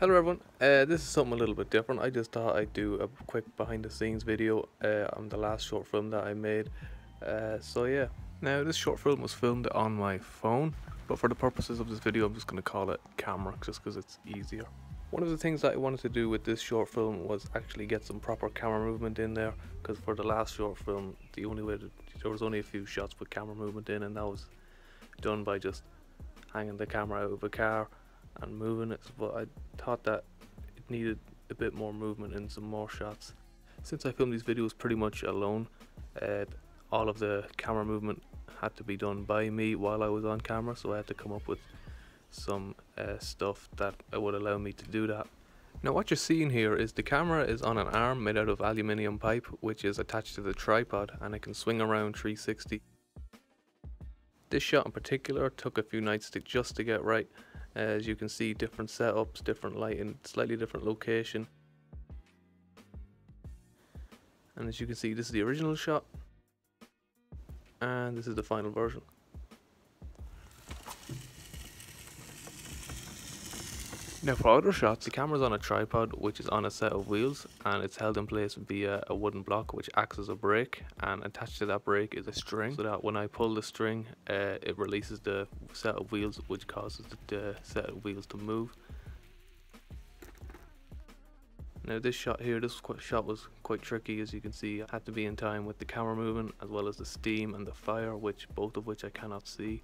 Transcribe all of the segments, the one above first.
Hello everyone, uh, this is something a little bit different. I just thought I'd do a quick behind the scenes video uh, on the last short film that I made. Uh, so yeah, now this short film was filmed on my phone, but for the purposes of this video I'm just going to call it camera just because it's easier. One of the things that I wanted to do with this short film was actually get some proper camera movement in there because for the last short film the only way to, there was only a few shots with camera movement in and that was done by just hanging the camera out of a car and moving it but I thought that it needed a bit more movement and some more shots. Since I filmed these videos pretty much alone uh, all of the camera movement had to be done by me while I was on camera so I had to come up with some uh, stuff that would allow me to do that. Now what you're seeing here is the camera is on an arm made out of aluminium pipe which is attached to the tripod and it can swing around 360. This shot in particular took a few nights to just to get right as you can see different setups, different lighting, slightly different location. And as you can see this is the original shot and this is the final version. Now for other shots, the camera is on a tripod which is on a set of wheels and it's held in place via a wooden block which acts as a brake and attached to that brake is a string so that when I pull the string uh, it releases the set of wheels which causes the set of wheels to move. Now this shot here, this shot was quite tricky as you can see. I had to be in time with the camera movement as well as the steam and the fire which both of which I cannot see.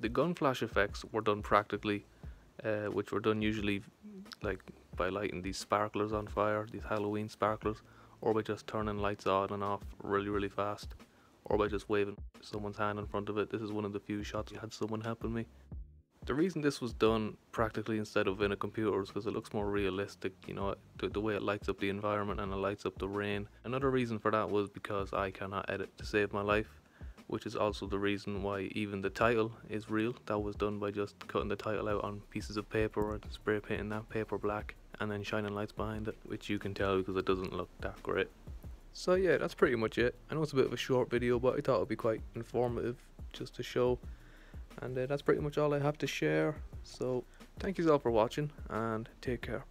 The gun flash effects were done practically, uh, which were done usually like by lighting these sparklers on fire, these Halloween sparklers, or by just turning lights on and off really really fast, or by just waving someone's hand in front of it. This is one of the few shots I had someone helping me. The reason this was done practically instead of in a computer is because it looks more realistic, you know, the, the, way it lights up the environment and it lights up the rain. Another reason for that was because I cannot edit to save my life which is also the reason why even the title is real. That was done by just cutting the title out on pieces of paper and spray painting that paper black and then shining lights behind it, which you can tell because it doesn't look that great. So yeah, that's pretty much it. I know it's a bit of a short video, but I thought it would be quite informative just to show. And uh, that's pretty much all I have to share. So thank you all for watching and take care.